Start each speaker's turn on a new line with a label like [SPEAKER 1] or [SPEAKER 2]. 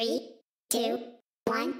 [SPEAKER 1] Three, two, one.